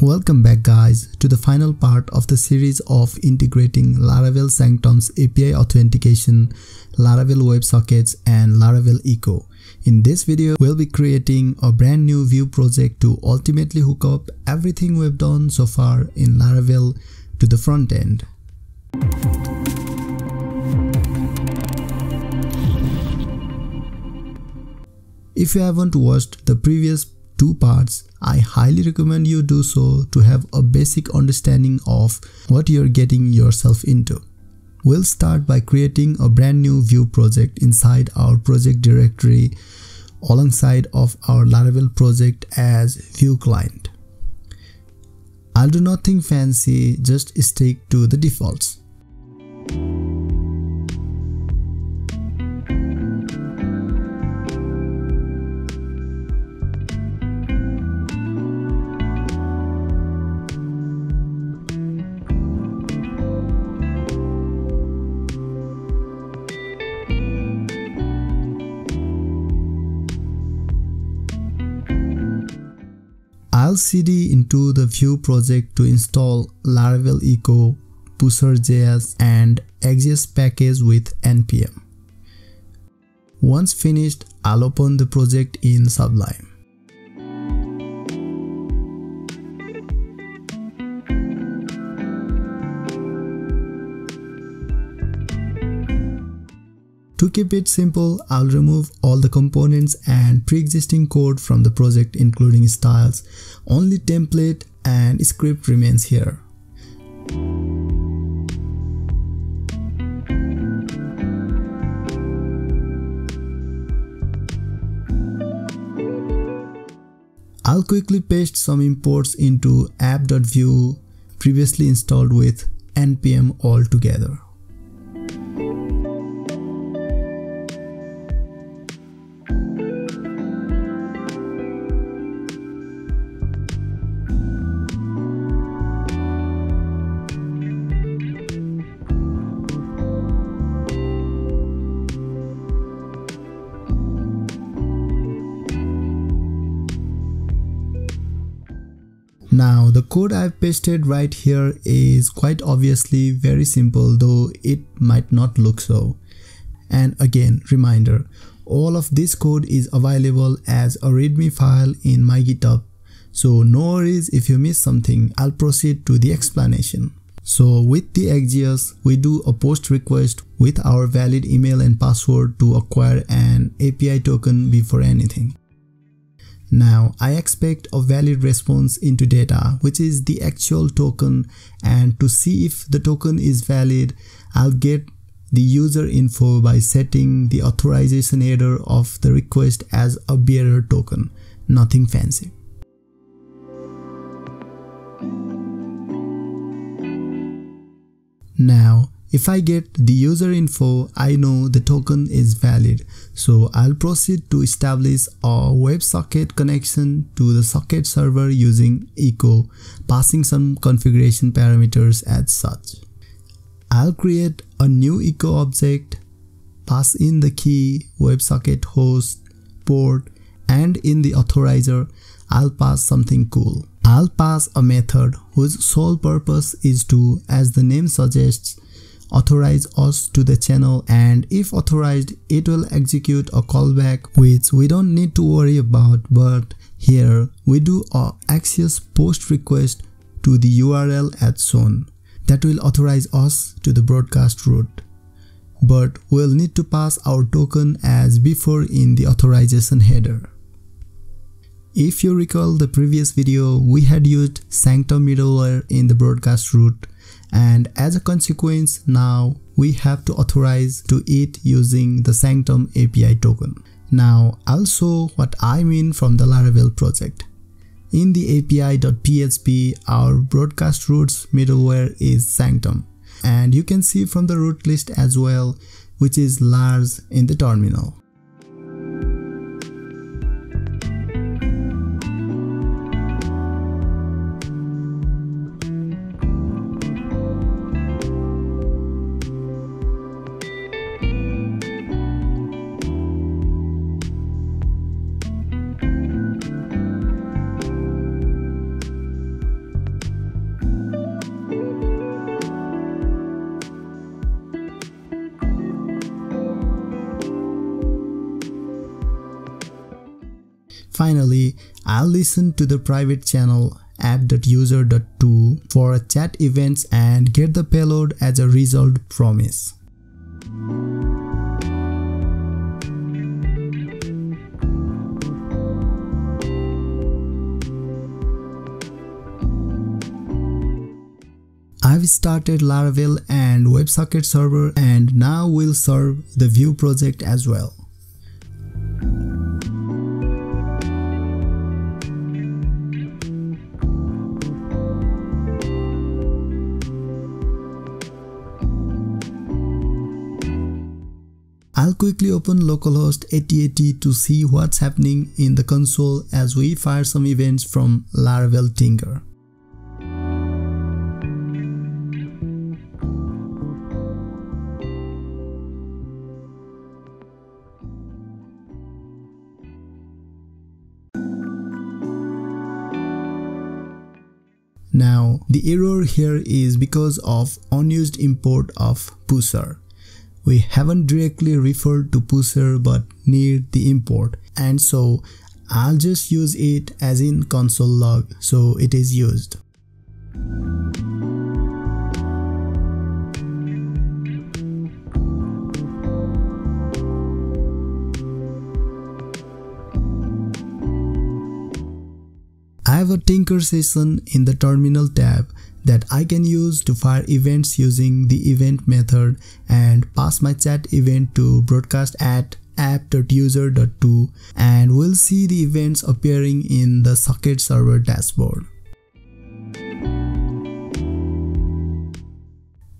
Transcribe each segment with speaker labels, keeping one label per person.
Speaker 1: Welcome back guys to the final part of the series of integrating Laravel Sanctum's API authentication, Laravel WebSockets and Laravel Echo. In this video, we'll be creating a brand new Vue project to ultimately hook up everything we've done so far in Laravel to the front end. If you haven't watched the previous two parts, I highly recommend you do so to have a basic understanding of what you're getting yourself into. We'll start by creating a brand new Vue project inside our project directory alongside of our Laravel project as Vue client. I'll do nothing fancy, just stick to the defaults. Cd into the Vue project to install Laravel Echo, Pusher.js and Axios package with npm. Once finished, I'll open the project in Sublime. To keep it simple, I'll remove all the components and pre-existing code from the project including styles. Only template and script remains here. I'll quickly paste some imports into app.vue previously installed with npm altogether. Code I've pasted right here is quite obviously very simple though it might not look so. And again reminder, all of this code is available as a readme file in my github. So no worries if you miss something, I'll proceed to the explanation. So with the Axios, we do a post request with our valid email and password to acquire an API token before anything. Now I expect a valid response into data which is the actual token and to see if the token is valid I'll get the user info by setting the authorization header of the request as a bearer token, nothing fancy. Now if I get the user info, I know the token is valid. So I'll proceed to establish a WebSocket connection to the socket server using echo, passing some configuration parameters as such. I'll create a new echo object, pass in the key, WebSocket host, port, and in the authorizer, I'll pass something cool. I'll pass a method whose sole purpose is to, as the name suggests, authorize us to the channel and if authorized it will execute a callback which we don't need to worry about. But here we do a Axios post request to the URL at shown that will authorize us to the broadcast route. But we'll need to pass our token as before in the authorization header. If you recall the previous video, we had used Sanctum middleware in the broadcast route and as a consequence now we have to authorize to it using the Sanctum API token. Now show what I mean from the Laravel project. In the api.php our broadcast routes middleware is Sanctum and you can see from the route list as well which is Lars in the terminal. Finally, I'll listen to the private channel app.user.to for chat events and get the payload as a result promise. I've started Laravel and WebSocket server and now we'll serve the Vue project as well. I'll quickly open localhost 8080 to see what's happening in the console as we fire some events from Laravel Tinker. Now the error here is because of unused import of pusher. We haven't directly referred to pusher but need the import and so I'll just use it as in console log so it is used. I have a Tinker session in the terminal tab that I can use to fire events using the event method and pass my chat event to broadcast at app.user.to and we'll see the events appearing in the socket server dashboard.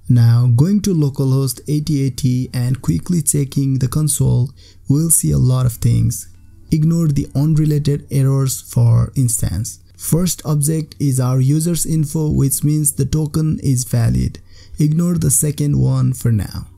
Speaker 1: Now going to localhost 8080 and quickly checking the console, we'll see a lot of things. Ignore the unrelated errors for instance. First object is our user's info which means the token is valid. Ignore the second one for now.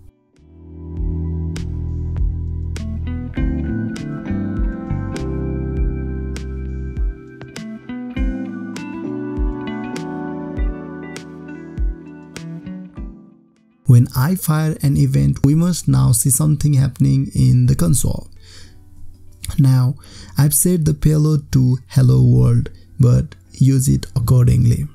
Speaker 1: When I fire an event, we must now see something happening in the console. Now, I've set the payload to hello world, but use it accordingly.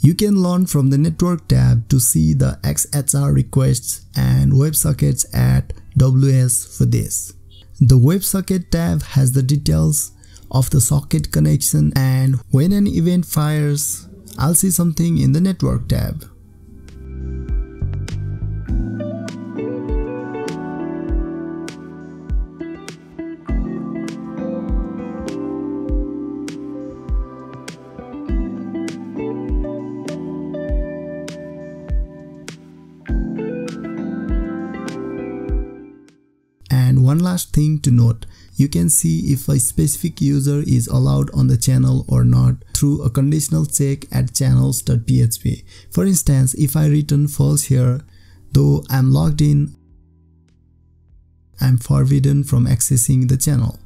Speaker 1: You can learn from the network tab to see the XHR requests and WebSockets at WS for this. The WebSocket tab has the details of the socket connection and when an event fires, I'll see something in the network tab. Last thing to note, you can see if a specific user is allowed on the channel or not through a conditional check at channels.php. For instance, if I return false here, though I'm logged in, I'm forbidden from accessing the channel.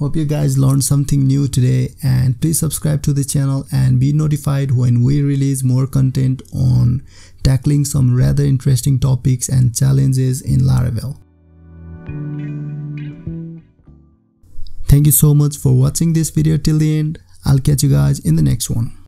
Speaker 1: Hope you guys learned something new today and please subscribe to the channel and be notified when we release more content on tackling some rather interesting topics and challenges in Laravel. Thank you so much for watching this video till the end. I'll catch you guys in the next one.